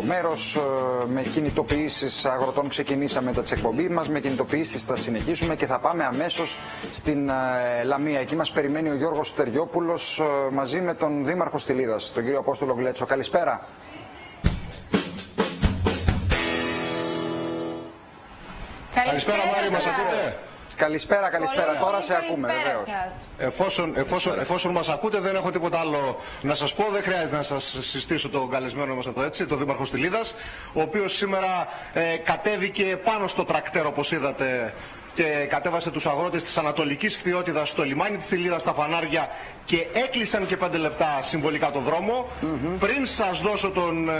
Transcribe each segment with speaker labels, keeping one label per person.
Speaker 1: το μέρος. Με κινητοποιήσεις αγροτών ξεκινήσαμε τα εκπομπή μας. Με κινητοποιήσεις θα συνεχίσουμε και θα πάμε αμέσως στην Λαμία. Εκεί μας περιμένει ο Γιώργος Τεριόπουλο μαζί με τον Δήμαρχο Στυλίδας, τον κύριο Απόστολο Γλέτσο. Καλησπέρα.
Speaker 2: Καλησπέρα, Μάρη, μας ακούτε.
Speaker 1: Καλησπέρα, καλησπέρα.
Speaker 3: Πολύ,
Speaker 1: Τώρα
Speaker 3: πολύ
Speaker 1: σε ακούμε,
Speaker 3: καλησπέρα
Speaker 1: βεβαίως.
Speaker 3: σας.
Speaker 2: Εφόσον, εφόσον, εφόσον μας ακούτε δεν έχω τίποτα άλλο να σας πω, δεν χρειάζεται να σας συστήσω τον καλεσμένο μας εδώ έτσι, τον Δήμαρχο Στυλίδας, ο οποίος σήμερα ε, κατέβηκε πάνω στο τρακτέρ όπως είδατε και κατέβασε τους αγρότες της Ανατολικής Χθιότητας στο λιμάνι της Θηλίδας στα φανάρια και έκλεισαν και πέντε λεπτά συμβολικά το δρόμο. Πριν σας δώσω τον ε,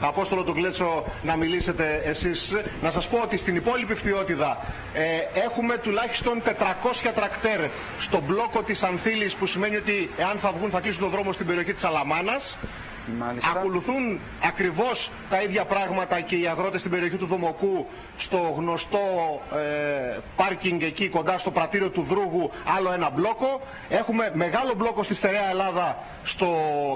Speaker 2: Απόστολο του Γκλέτσο να μιλήσετε εσείς, να σας πω ότι στην υπόλοιπη Χθιότητα ε, έχουμε τουλάχιστον 400 τρακτέρ στο μπλόκο της Ανθήλης που σημαίνει ότι εάν θα βγουν θα κλείσουν το δρόμο στην περιοχή της Αλαμάνας.
Speaker 1: Μάλιστα.
Speaker 2: Ακολουθούν ακριβώς τα ίδια πράγματα και οι αγρότες στην περιοχή του Δομοκού στο γνωστό ε, πάρκινγκ εκεί κοντά στο πρατήριο του Δρούγου άλλο ένα μπλόκο. Έχουμε μεγάλο μπλόκο στη Στερεά Ελλάδα στο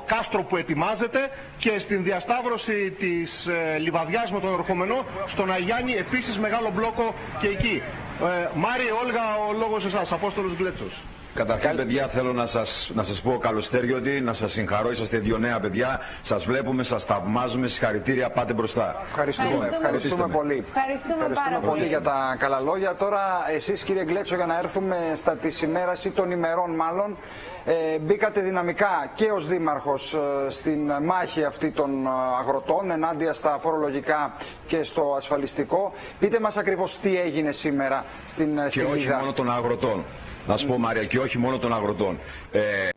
Speaker 2: κάστρο που ετοιμάζεται και στην διασταύρωση της ε, Λιβαδιάς με τον ερχομενό στον Αγιάννη επίσης μεγάλο μπλόκο και εκεί. Ε, Μάρη, Όλγα, ο λόγος εσάς, Απόστολος Γκλέτσος.
Speaker 4: Καταρχήν, παιδιά, θέλω να σας, να σας πω καλωστέριοτη, να σας συγχαρώ. Είσαστε δύο νέα παιδιά. Σας βλέπουμε, σας θαυμάζουμε. Συγχαρητήρια, πάτε μπροστά.
Speaker 1: Ευχαριστούμε,
Speaker 3: Ευχαριστούμε.
Speaker 1: ευχαριστούμε πολύ.
Speaker 3: Ευχαριστούμε πάρα
Speaker 1: πολύ
Speaker 3: πολύ.
Speaker 1: για τα καλά λόγια. Τώρα, εσείς κύριε Γκλέτσο, για να έρθουμε στα της ημέρας ή των ημερών μάλλον, ε, μπήκατε δυναμικά και ως Δήμαρχος ε, στην μάχη αυτή των ε, αγροτών ενάντια στα φορολογικά και στο ασφαλιστικό. Πείτε μας ακριβώς τι έγινε σήμερα στην ε,
Speaker 4: Και
Speaker 1: στην
Speaker 4: όχι
Speaker 1: Λίδα.
Speaker 4: μόνο των αγροτών. Να σου πω, Μάρια, και όχι μόνο των αγροτών. Ε,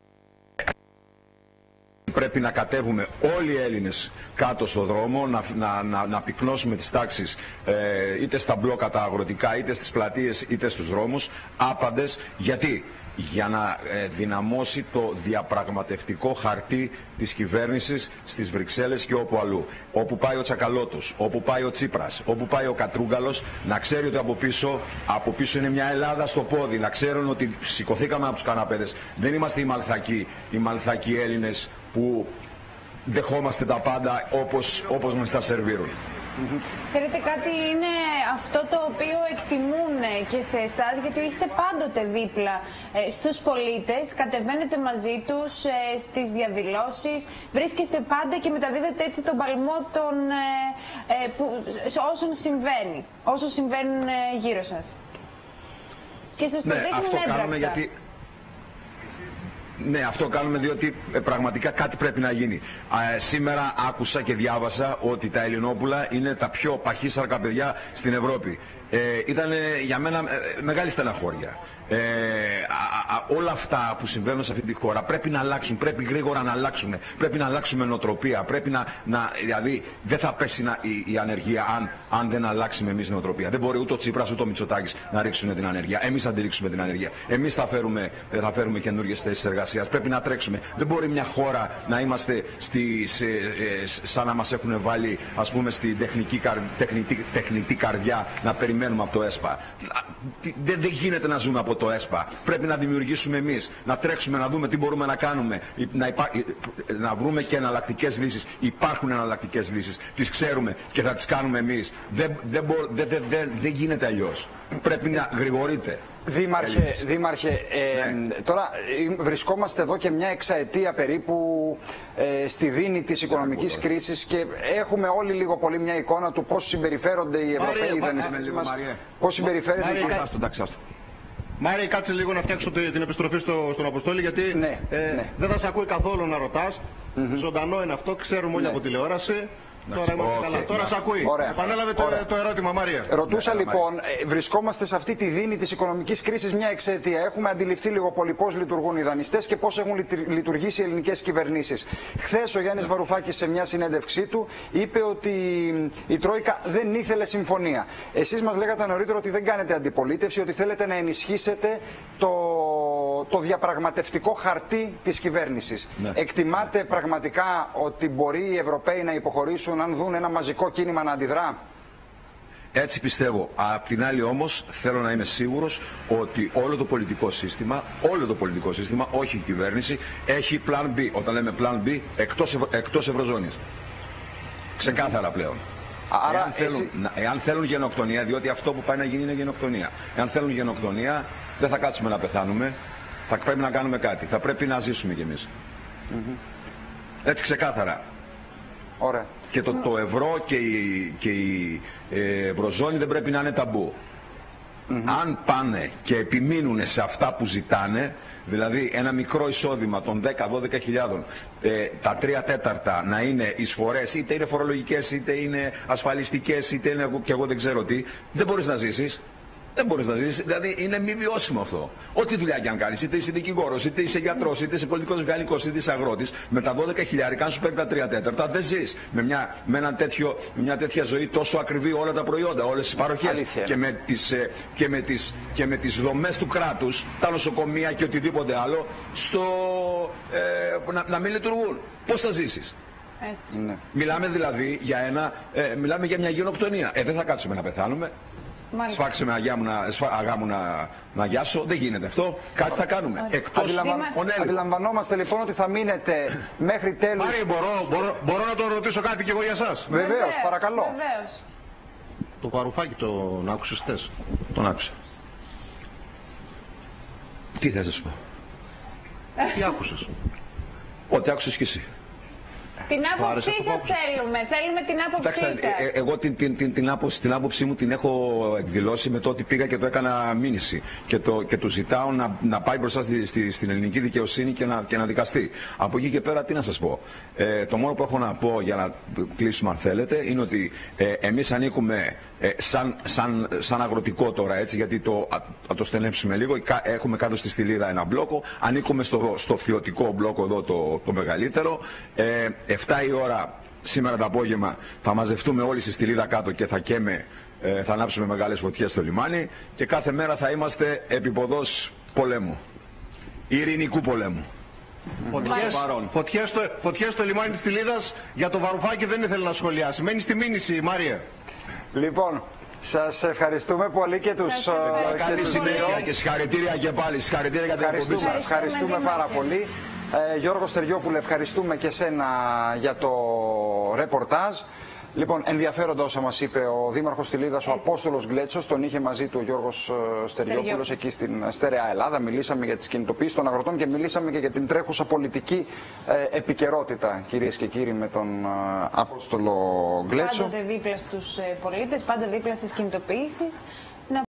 Speaker 4: πρέπει να κατέβουμε όλοι οι Έλληνες κάτω στο δρόμο, να, να, να, να πυκνώσουμε τις τάξεις ε, είτε στα μπλόκα τα αγροτικά, είτε στις πλατείες, είτε στους δρόμους, άπαντες. Γιατί; Για να ε, δυναμώσει το διαπραγματευτικό χαρτί της κυβέρνησης στις Βρυξέλλες και όπου αλλού. Όπου πάει ο Τσακαλώτος, όπου πάει ο Τσίπρας, όπου πάει ο Κατρούγκαλος, να ξέρει ότι από πίσω, από πίσω είναι μια Ελλάδα στο πόδι. Να ξέρουν ότι σηκωθήκαμε από τους καναπέδες. Δεν είμαστε οι Μαλθακοί, οι Μαλθακοί Έλληνες που δεχόμαστε τα πάντα όπως, όπως μας τα σερβίρουν.
Speaker 3: Ξέρετε κάτι είναι αυτό το οποίο εκτιμούν και σε εσάς γιατί είστε πάντοτε δίπλα ε, στους πολίτες, κατεβαίνετε μαζί τους ε, στις διαδηλώσεις, βρίσκεστε πάντα και μεταδίδετε έτσι τον παλμό των, ε, ε, που, σε όσων συμβαίνει, όσων συμβαίνουν ε, γύρω σας. Και σας το
Speaker 4: Ναι,
Speaker 3: δείχνουν
Speaker 4: αυτό
Speaker 3: έμπρακτα.
Speaker 4: κάνουμε γιατί Ναι, αυτό κάνουμε διότι ε, πραγματικά κάτι πρέπει να γίνει. Α, ε, σήμερα άκουσα και διάβασα ότι τα Ελληνόπουλα είναι τα πιο παχύσαρκα παιδιά στην Ευρώπη. Ε, ήταν για μένα ε, μεγάλη στεναχώρια. Ε, α, α, όλα αυτά που συμβαίνουν σε αυτή τη χώρα πρέπει να αλλάξουν, πρέπει γρήγορα να αλλάξουν, πρέπει να αλλάξουμε νοοτροπία, πρέπει να, να δηλαδή δεν θα πέσει να, η, η ανεργία αν, αν δεν αλλάξουμε εμείς νοοτροπία. Δεν μπορεί ούτε ο Τσίπρας ούτε ο Μητσοτάκης να ρίξουν την ανεργία. Εμείς θα τη ρίξουμε την ανεργία. Εμείς θα φέρουμε, ε, θα φέρουμε καινούργιες θέσεις εργασίας. Πρέπει να τρέξουμε. Δεν μπορεί μια χώρα να είμαστε στη, σε, ε, σαν να μας έχουν βάλει ας πούμε στην τεχνική, καρ- τεχνητή, τεχνητή καρδιά να περιμένουμε από το ΕΣΠΑ. Α, τι- Δεν, δεν γίνεται να ζούμε από το ΕΣΠΑ. Πρέπει να δημιουργήσουμε εμείς, να τρέξουμε, να δούμε τι μπορούμε να κάνουμε, να, υπά- να βρούμε και εναλλακτικές λύσεις. Υπάρχουν εναλλακτικές λύσεις, τις ξέρουμε και θα τις κάνουμε εμείς. Δεν, δεν, μπο- δεν, δεν, δεν, δεν γίνεται αλλιώς. Πρέπει να γρηγορείτε.
Speaker 1: Δήμαρχε,
Speaker 4: Έλληνες.
Speaker 1: Δήμαρχε ε,
Speaker 4: Ναι.
Speaker 1: τώρα ε, βρισκόμαστε εδώ και μια εξαετία περίπου ε, στη δίνη της οικονομικής
Speaker 4: Μπράβο,
Speaker 1: κρίσης και έχουμε όλοι λίγο πολύ μια εικόνα του πώς συμπεριφέρονται οι Ευρωπαίοι
Speaker 2: Μαρία,
Speaker 1: δανειστές
Speaker 4: πάμε λίγο,
Speaker 1: μας,
Speaker 4: Μαρία.
Speaker 1: πώς συμπεριφέρεται
Speaker 2: Μαρία,
Speaker 1: η-
Speaker 2: κα-
Speaker 4: Άστο, εντάξει, άστο.
Speaker 2: Μάρη, κάτσε λίγο να φτιάξω τη- την επιστροφή στο, στον Αποστόλη γιατί
Speaker 1: Ναι,
Speaker 2: ε,
Speaker 1: ναι.
Speaker 2: δεν θα σε ακούει καθόλου να ρωτάς. Ζωντανό είναι αυτό, ξέρουμε όλοι
Speaker 1: Ναι.
Speaker 2: από τηλεόραση. Τώρα είμαστε
Speaker 4: οκ,
Speaker 2: καλά. Τώρα
Speaker 4: να.
Speaker 2: σε ακούει.
Speaker 1: Ωραία.
Speaker 2: Επανέλαβε το,
Speaker 1: Ωραία.
Speaker 2: το ερώτημα, Μάρια.
Speaker 1: Ρωτούσα
Speaker 4: Ναι,
Speaker 1: λοιπόν, ε, βρισκόμαστε σε αυτή τη δίνη της οικονομικής κρίσης μια εξαετία. Έχουμε αντιληφθεί λίγο πολύ πώς λειτουργούν οι δανειστές και πώς έχουν λειτρ- λειτουργήσει οι ελληνικές κυβερνήσεις. Χθες ο Γιάννης Βαρουφάκης σε μια συνέντευξή του είπε ότι η Τρόικα δεν ήθελε συμφωνία. Εσείς μας λέγατε νωρίτερα ότι δεν κάνετε αντιπολίτευση, ότι θέλετε να ενισχύσετε το, το διαπραγματευτικό χαρτί της κυβέρνησης.
Speaker 4: Ναι.
Speaker 1: Εκτιμάτε πραγματικά ότι μπορεί οι Ευρωπαίοι να υποχωρήσουν αν δουν ένα μαζικό κίνημα να αντιδρά;
Speaker 4: Έτσι πιστεύω. Απ' την άλλη όμως θέλω να είμαι σίγουρος ότι όλο το πολιτικό σύστημα, όλο το πολιτικό σύστημα, όχι η κυβέρνηση, έχει plan B. Όταν λέμε plan B, εκτός, Ευρω... εκτός Ευρωζώνης. Ξεκάθαρα πλέον.
Speaker 1: Άρα
Speaker 4: εάν, θέλουν,
Speaker 1: εσύ-
Speaker 4: να- εάν θέλουν γενοκτονία, διότι αυτό που πάει να γίνει είναι γενοκτονία. Εάν θέλουν γενοκτονία, δεν θα κάτσουμε να πεθάνουμε. Θα πρέπει να κάνουμε κάτι. Θα πρέπει να ζήσουμε κι εμείς. Έτσι ξεκάθαρα.
Speaker 1: Ωραία.
Speaker 4: Και το, το ευρώ και η, και η ε, ευρωζώνη δεν πρέπει να είναι ταμπού. Αν πάνε και επιμείνουν σε αυτά που ζητάνε, δηλαδή ένα μικρό εισόδημα των 10-12 χιλιάδων, ε, τα τρία τέταρτα να είναι εισφορές, είτε είναι φορολογικές, είτε είναι ασφαλιστικές, είτε είναι εγώ- και εγώ δεν ξέρω τι, δεν μπορείς να ζήσεις. Δεν μπορείς να ζήσει. Δηλαδή είναι μη βιώσιμο αυτό. Ό,τι δουλειά και αν κάνεις, είτε είσαι δικηγόρος, είτε είσαι γιατρός, είτε είσαι πολιτικός μηχανικό, είτε είσαι αγρότης, με τα 12 χιλιάρικα, αν σου παίρνει τα 3 τέταρτα, δεν ζεις. Με μια, με ένα τέτοιο, με μια τέτοια ζωή τόσο ακριβή όλα τα προϊόντα, όλες τις παροχές.
Speaker 1: Αλήθεια.
Speaker 4: Και με τις και με τις, και με τις δομές του κράτους, τα νοσοκομεία και οτιδήποτε άλλο, στο, ε, να, να μην λειτουργούν. Πώς θα ζήσεις;
Speaker 3: Έτσι.
Speaker 1: Ναι.
Speaker 4: Μιλάμε δηλαδή για, ένα, ε, μιλάμε για μια γενοκτονία. Ε, δεν θα κάτσουμε να πεθάνουμε.
Speaker 3: Μάλιστα.
Speaker 4: Σφάξε με αγιά μου να, σφα- αγά μου να, να γιάσω. Δεν γίνεται αυτό. Κάτι θα κάνουμε.
Speaker 3: Ωραία.
Speaker 4: Εκτός
Speaker 1: Αντιλαμβα-
Speaker 3: Δήμα-
Speaker 4: Ονέλη.
Speaker 1: Αντιλαμβανόμαστε λοιπόν ότι θα μείνετε μέχρι τέλους.
Speaker 2: Μάρι, μπορώ, μπορώ, μπορώ να τον ρωτήσω κάτι κι εγώ για σας.
Speaker 1: Βεβαίως, παρακαλώ.
Speaker 3: Βεβαίως.
Speaker 2: Το παρουφάκι τον άκουσες χτες.
Speaker 4: Τον άκουσα. Τι θες να σου πω;
Speaker 2: Τι άκουσες;
Speaker 4: Ό,τι άκουσες κι εσύ.
Speaker 3: Την άποψή
Speaker 2: άρεσε το
Speaker 3: σας
Speaker 2: κόψιμο.
Speaker 3: θέλουμε. Θέλουμε την άποψή
Speaker 4: Κοιτάξτε, ε, ε,
Speaker 3: σα.
Speaker 4: εγώ την, την, την, την, άποψη, την άποψή μου την έχω εκδηλώσει με το ότι πήγα και το έκανα μήνυση και, το, και του ζητάω να, να πάει μπροστά στη, στη- στην ελληνική δικαιοσύνη και να, και να δικαστεί. Από εκεί και πέρα τι να σας πω. Ε, το μόνο που έχω να πω για να κλείσουμε αν θέλετε είναι ότι ε, εμείς ανήκουμε ε, σαν, σαν, σαν αγροτικό τώρα έτσι γιατί το, α, θα το στενέψουμε λίγο Κα- έχουμε κάτω στη στυλίδα ένα μπλόκο ανήκουμε στο, στο φιωτικό μπλόκο εδώ το, το μεγαλύτερο ε, 7 η ώρα σήμερα το απόγευμα θα μαζευτούμε όλοι στη στυλίδα κάτω και θα καίμε, ε, θα ανάψουμε μεγάλες φωτιές στο λιμάνι και κάθε μέρα θα είμαστε επιποδός πολέμου. Ειρηνικού πολέμου.
Speaker 2: Φωτιές,
Speaker 4: Παρόν.
Speaker 2: φωτιές, στο, φωτιές στο λιμάνι της Τιλίδας για το βαρουφάκι δεν ήθελε να σχολιάσει. Μένει στη μήνυση, Μάριε.
Speaker 1: Λοιπόν, σας ευχαριστούμε πολύ και τους,
Speaker 3: Σας
Speaker 1: ε,
Speaker 3: ευχαριστούμε
Speaker 1: και
Speaker 4: Καλή
Speaker 1: τους
Speaker 3: πολύ.
Speaker 4: συνέχεια
Speaker 1: δύο.
Speaker 4: και συγχαρητήρια και πάλι. Συγχαρητήρια για την εκπομπή
Speaker 1: Ευχαριστούμε,
Speaker 4: σας.
Speaker 1: ευχαριστούμε
Speaker 3: Ευχαριστούμε,
Speaker 1: πάρα
Speaker 3: Δήμαρχε.
Speaker 1: πολύ. Ε, Γιώργο Στεριόπουλε, ευχαριστούμε και σένα για το ρεπορτάζ. Λοιπόν, ενδιαφέροντα όσα μας είπε ο Δήμαρχος Τιλίδα, ο Απόστολος Γκλέτσος, τον είχε μαζί του ο Γιώργος Στεριόπουλος
Speaker 3: Στεριόπουλος.
Speaker 1: εκεί στην Στερεά Ελλάδα. Μιλήσαμε για τις κινητοποιήσει των αγροτών και μιλήσαμε και για την τρέχουσα πολιτική ε, επικαιρότητα, κυρίες και κύριοι, με τον ε, Απόστολο Γκλέτσο.
Speaker 3: Πάντοτε δίπλα στους πολίτες, πάντα δίπλα στις κινητοποιήσει.